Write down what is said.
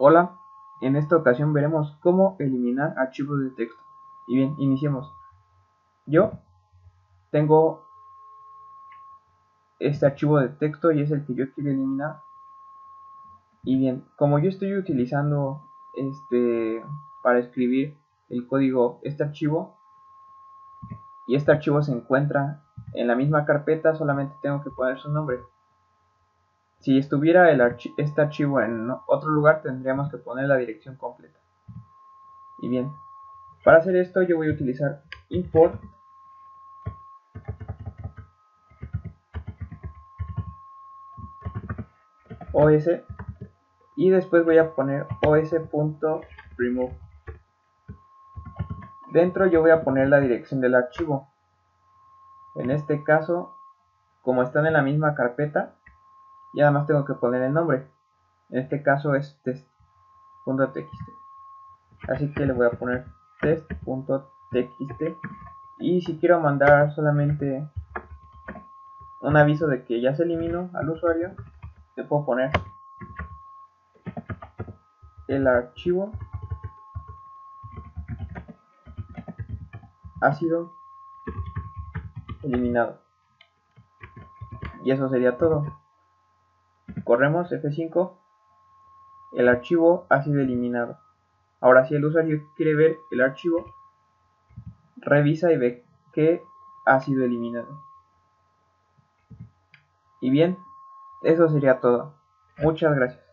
Hola, en esta ocasión veremos cómo eliminar archivos de texto. Y bien, iniciemos. Yo tengo este archivo de texto y es el que yo quiero eliminar. Y bien, como yo estoy utilizando este para escribir el código este archivo y este archivo se encuentra en la misma carpeta, solamente tengo que poner su nombre. Si estuviera este archivo en otro lugar tendríamos que poner la dirección completa. Y bien, para hacer esto yo voy a utilizar import os y después voy a poner os.remove. Dentro yo voy a poner la dirección del archivo. En este caso, como están en la misma carpeta, y además tengo que poner el nombre. En este caso es test.txt así que le voy a poner test.txt y si quiero mandar solamente un aviso de que ya se eliminó al usuario le puedo poner el archivo ha sido eliminado. Y eso sería todo corremos F5, el archivo ha sido eliminado. Ahora si el usuario quiere ver el archivo, revisa y ve que ha sido eliminado. Y bien, eso sería todo. Muchas gracias.